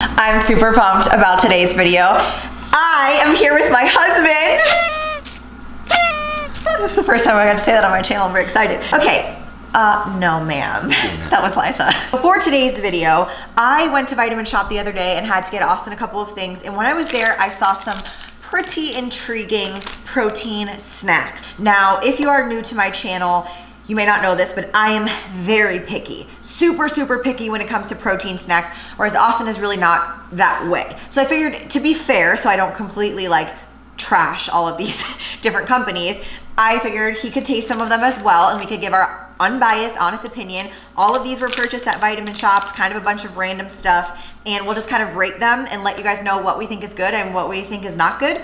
I'm super pumped about today's video. I am here with my husband. this is the first time I got to say that on my channel. I'm very excited. Okay, uh, no ma'am. that was Liza. Before today's video, I went to Vitamin Shoppe the other day and had to get Austin a couple of things. And when I was there, I saw some pretty intriguing protein snacks. Now, if you are new to my channel, you may not know this, but I am very picky. Super, super picky when it comes to protein snacks, whereas Austin is really not that way. So I figured to be fair, so I don't completely like trash all of these different companies, I figured he could taste some of them as well and we could give our unbiased, honest opinion. All of these were purchased at Vitamin Shoppes, kind of a bunch of random stuff, and we'll just kind of rate them and let you guys know what we think is good and what we think is not good,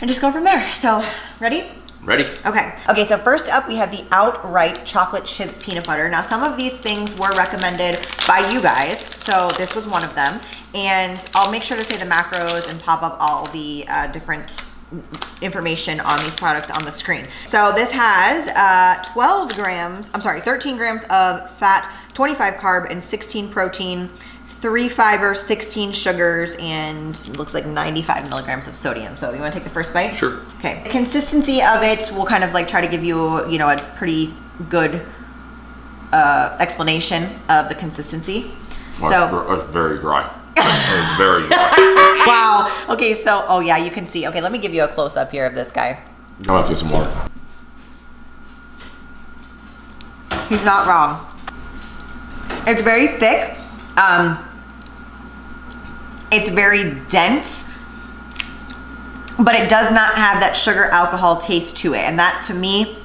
and just go from there. So, ready? Ready? Okay. Okay, so first up we have the Outright Chocolate Chip Peanut Butter. Now some of these things were recommended by you guys, so this was one of them. And I'll make sure to say the macros and pop up all the uh, different information on these products on the screen. So this has uh, 12 grams, I'm sorry, 13 grams of fat, 25 carb, and 16 protein, three fiber, 16 sugars, and looks like 95 milligrams of sodium. So you wanna take the first bite? Sure. Okay. The consistency of it will kind of like try to give you, you know, a pretty good uh, explanation of the consistency. Or- So, it's very dry. Very dry. wow. Okay, so, oh yeah, you can see. Okay, let me give you a close up here of this guy. I'm gonna get some water. He's not wrong. It's very thick. Um, it's very dense, but it does not have that sugar alcohol taste to it. And that to me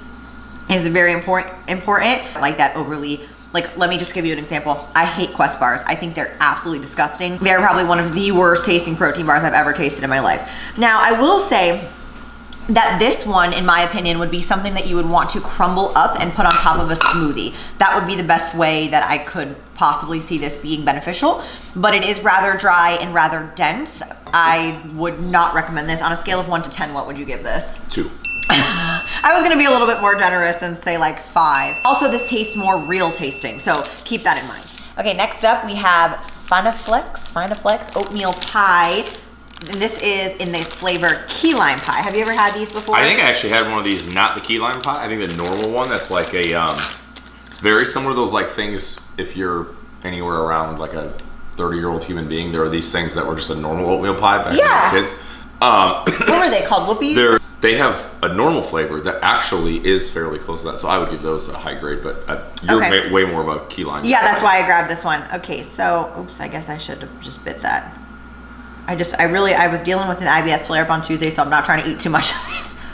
is very important. Important, like that overly. Like, let me just give you an example. I hate Quest bars. I think they're absolutely disgusting. They're probably one of the worst tasting protein bars I've ever tasted in my life. Now, I will say that this one, in my opinion, would be something that you would want to crumble up and put on top of a smoothie. That would be the best way that I could possibly see this being beneficial, but it is rather dry and rather dense. I would not recommend this. On a scale of one to 10, what would you give this? Two. I was gonna be a little bit more generous and say like five. Also, this tastes more real tasting, so keep that in mind. Okay, next up we have Finaflex, Finaflex oatmeal pie. And this is in the flavor key lime pie. Have you ever had these before? I think I actually had one of these, not the key lime pie. I think the normal one that's like a, um, it's very similar to those like things if you're anywhere around like a 30 year old human being. There are these things that were just a normal oatmeal pie back Yeah. when kids. Um, what were they called? Whoopies? they're, they have a normal flavor that actually is fairly close to that. So I would give those a high grade, but uh, you're Okay. way more of a key lime. Yeah, that's why I grabbed this one. Okay, so oops, I guess I should have just bit that. I just, I really, I was dealing with an IBS flare up on Tuesday, so I'm not trying to eat too much of this.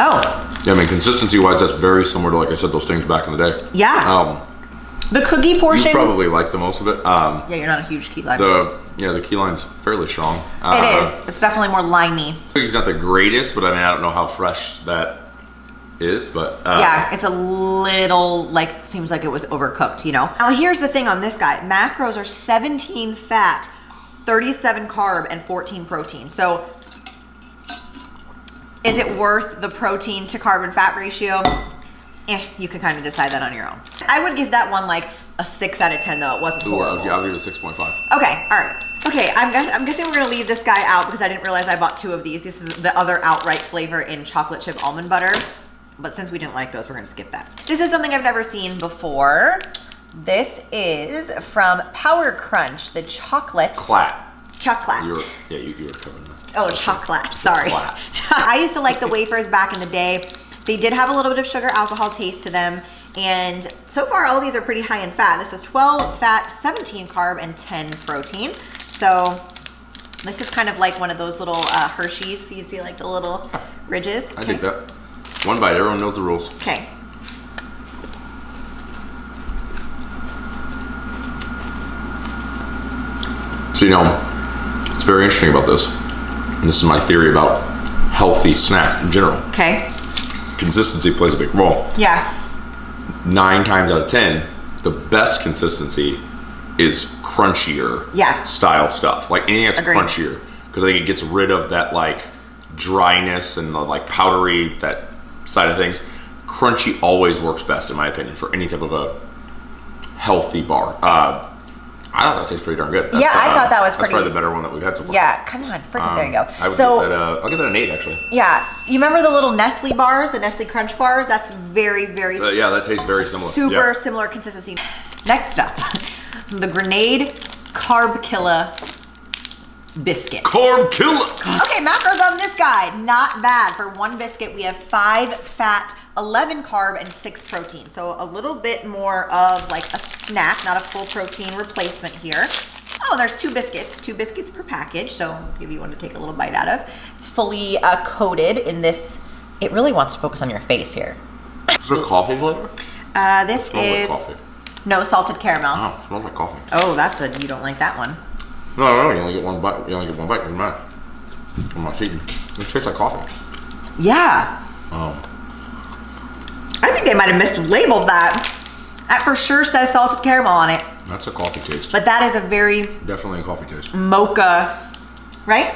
Oh, Yeah, I mean, consistency wise, that's very similar to, like I said, those things back in the day. Yeah. Um, the cookie portion. you probably like the most of it. Um, yeah, you're not a huge key lime. person. the yeah, the key line's fairly strong. It Uh, is. It's definitely more limey. Cookie's not the greatest, but I mean, I don't know how fresh that is, but uh, yeah, it's a little like seems like it was overcooked, you know. Now here's the thing on this guy. Macros are 17 fat, 37 carb, and 14 protein. So is it worth the protein to carb and fat ratio? Eh, you can kind of decide that on your own. I would give that one like a six out of 10 though. It wasn't Ooh, I'll. I'll give it a six point five. Okay, all right. Okay, I'm, I'm guessing we're gonna leave this guy out because I didn't realize I bought two of these. This is the other outright flavor in chocolate chip almond butter. But since we didn't like those, we're gonna skip that. This is something I've never seen before. This is from Power Crunch, the chocolate Clat. chocolate. You were, yeah, you, you were covering that. Oh, chocolate. Sorry. I used to like the wafers back in the day. They did have a little bit of sugar alcohol taste to them. And so far, all of these are pretty high in fat. This is 12 fat, 17 carb, and 10 protein. So this is kind of like one of those little uh, Hershey's. You see like the little ridges? I think that. One bite, everyone knows the rules. Okay. So, you know, it's very interesting about this. And this is my theory about healthy snack in general. Okay. Consistency plays a big role. Yeah. Nine times out of ten, the best consistency is crunchier Yeah. style stuff. Like anything that's Agreed. crunchier. Because I think it gets rid of that like dryness and the like powdery that side of things. Crunchy always works best in my opinion for any type of a healthy bar. Uh, I thought that tastes pretty darn good. Yeah, I thought that was that's pretty- probably the better one that we've had so far. Yeah, come on, freaking there you go. Um, I would so give that a, I'll give that an eight actually. yeah, you remember the little Nestle bars, the Nestle Crunch bars? That's very, very So, yeah, that tastes very similar. super Yeah. similar consistency. Next up, the Grenade Carb Killer biscuit. Carb killer. Okay, macros on this guy, not bad. For one biscuit, we have five fat, 11 carb, and six protein. So a little bit more of like a snack, not a full protein replacement here. Oh, there's two biscuits, two biscuits per package. So maybe you want to take a little bite out of. It's fully uh, coated in this. It really wants to focus on your face here. Is it coffee flavor? Uh, this is like coffee. no salted caramel. Oh, smells like coffee. Oh, that's a you don't like that one. No, no, no, you only get one bite. You only get one bite. Doesn't matter. I'm not cheating. It tastes like coffee. Yeah, Um, I think they might have mislabeled that. That for sure says salted caramel on it, that's a coffee taste. but that is a very Definitely a coffee taste. mocha, right?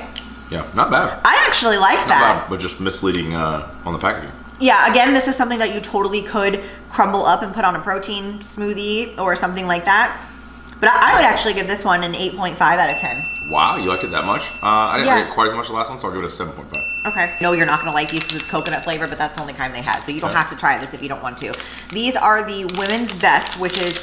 Yeah, not bad. I actually like Not that. bad, but just misleading uh, on the packaging. Yeah, again, this is something that you totally could crumble up and put on a protein smoothie or something like that. But I I would actually give this one an 8.5 out of 10. Wow, you liked it that much? Uh, I didn't Yeah. like it quite as much as the last one, so I'll give it a 7.5. Okay. No, you're not gonna like these because it's coconut flavor, but that's the only kind they had. So you don't Okay. have to try this if you don't want to. These are the women's best, which is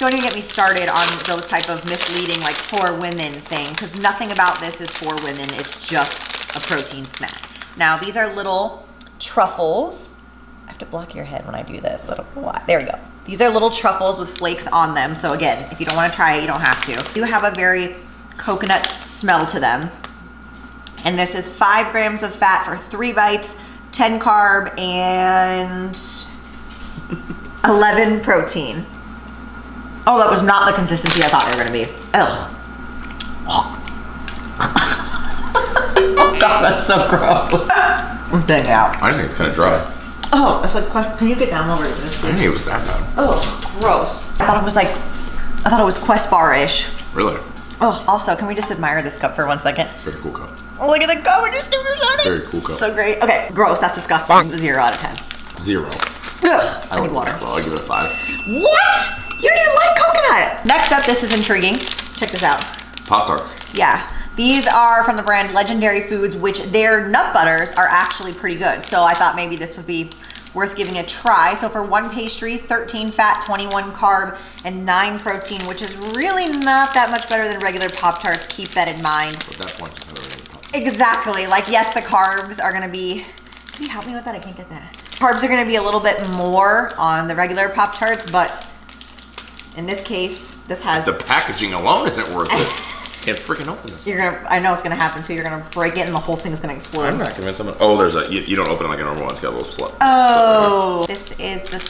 don't even get me started on those type of misleading like for women thing because nothing about this is for women. It's just a protein snack. Now these are little truffles. I have to block your head when I do this. I don't know why. There we go. These are little truffles with flakes on them. So again, if you don't want to try it, you don't have to. You have a very coconut smell to them. And this is five grams of fat for three bites, 10 carb, and 11 protein. Oh, that was not the consistency I thought they were gonna be. Ugh. oh god, that's so gross. I'm taking out. I just think it's kind of dry. Oh, it's like, can you get down over this? I didn't think it was that bad. Oh, gross. I thought it was like, I thought it was Quest bar-ish. Really? Oh, also, can we just admire this cup for one second? Very cool cup. Oh, look at the cover, just stickers on it. Very cool cup. So great. Okay, gross. That's disgusting. Zero out of ten. Zero. Ugh, I, need wouldn't water. Well, I'll give it a five. What? You didn't even like coconut. Next up, this is intriguing. Check this out. Pop Tarts. Yeah. These are from the brand Legendary Foods, which their nut butters are actually pretty good. So I thought maybe this would be worth giving a try. So for one pastry, 13 fat, 21 carb, and 9 protein, which is really not that much better than regular Pop Tarts. Keep that in mind. At that point, just have a regular Pop. Exactly. Like, yes, the carbs are gonna be. Can you help me with that? I can't get that. Carbs are gonna be a little bit more on the regular Pop Tarts, but in this case, this has. The packaging alone isn't worth it. Can't freaking open this. You're gonna. I know it's gonna happen too. You're gonna break it, and the whole thing's gonna explode. I'm not convinced. I'm. Oh, there's a. You, you don't open it like a normal one. It's got a little slut. Oh, this is the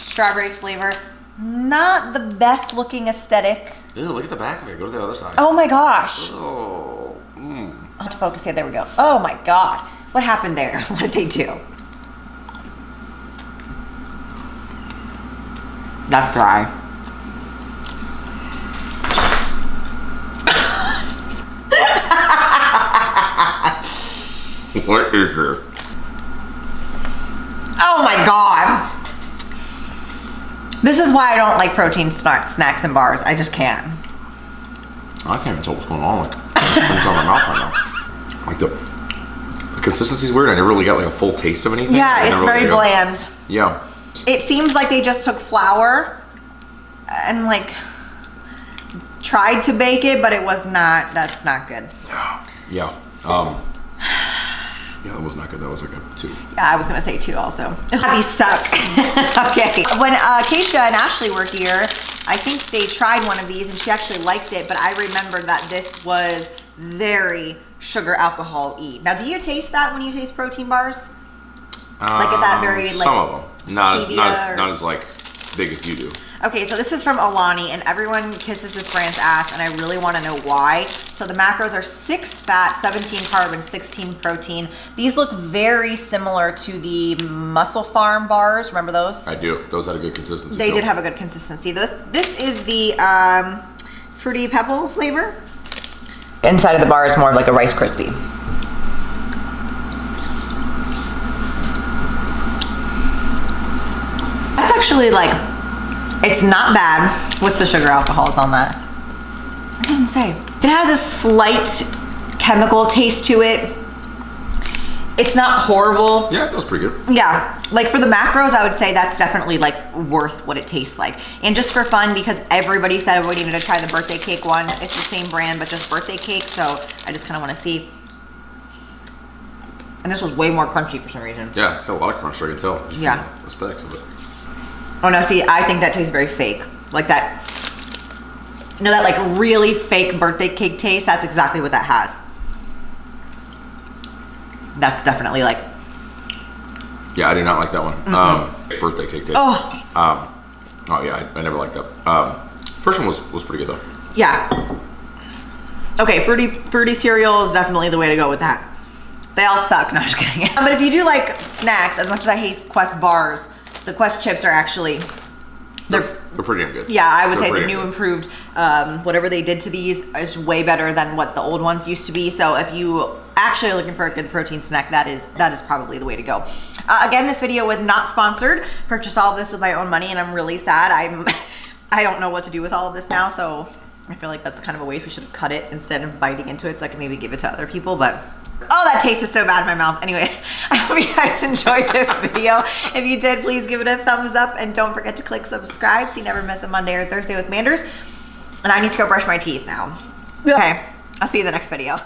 strawberry flavor. Not the best looking aesthetic. Ew, look at the back of it. Go to the other side. Oh my gosh. Oh. Mm. I'll have to focus here. There we go. Oh my god. What happened there? What did they do? That's dry. What is this? Oh my god. This is why I don't like protein snack, snacks and bars. I just can't. I can't even tell what's going on. Like, on my mouth right now. Like the, the consistency's weird. I never really got like a full taste of anything. I Yeah, it's very really- bland. Yeah. It seems like they just took flour and like tried to bake it, but it was not. That's not good. Yeah. Yeah. Um. Yeah, that was not good. That was like a two. Yeah, I was gonna say two also. These suck. okay. When uh, Keisha and Ashley were here, I think they tried one of these and she actually liked it, but I remember that this was very sugar alcohol y. Now, do you taste that when you taste protein bars? Like at that very, Um, like, some of them. Not as not as not as like big as you do. Okay, so this is from Alani, and everyone kisses this brand's ass, and I really want to know why. So the macros are 6 fat, 17 carb, and 16 protein. These look very similar to the MusclePharm bars. Remember those? I do. Those had a good consistency. They too. did have a good consistency. This, this is the um, Fruity Pebble flavor. Inside of the bar is more of like a Rice Krispie. That's actually like, it's not bad. What's the sugar alcohols on that? It doesn't say. It has a slight chemical taste to it. It's not horrible. Yeah, that was pretty good. Yeah, like for the macros, I would say that's definitely like worth what it tastes like. And just for fun, because everybody said we needed to try the birthday cake one. It's the same brand, but just birthday cake. So I just kind of want to see. And this was way more crunchy for some reason. Yeah, it's got a lot of crunch. I can tell. just Yeah. the aesthetics of it. Oh no, see, I think that tastes very fake. Like that, you know, that like really fake birthday cake taste. That's exactly what that has. That's definitely like, Yeah, I do not like that one. Um, birthday cake taste. oh, Um, oh yeah, I, I never liked that. Um, first one was was pretty good though. yeah. Okay, fruity fruity cereal is definitely the way to go with that. They all suck. No, I'm just kidding. but if you do like snacks, as much as I hate Quest bars, the Quest chips are actually They're, they're pretty damn good. Yeah, I would They're say the new good. improved, um, whatever they did to these is way better than what the old ones used to be. So if you actually are looking for a good protein snack, that is that is probably the way to go. Uh, again, this video was not sponsored. Purchased all of this with my own money, and I'm really sad. I'm I don't know what to do with all of this now, so I feel like that's kind of a waste. We should have cut it instead of biting into it, so I can maybe give it to other people. But Oh, that tastes so bad in my mouth. Anyways, I hope you guys enjoyed this video. If you did, please give it a thumbs up and don't forget to click subscribe so you never miss a Monday or Thursday with Manders. And I need to go brush my teeth now. Okay, I'll see you in the next video.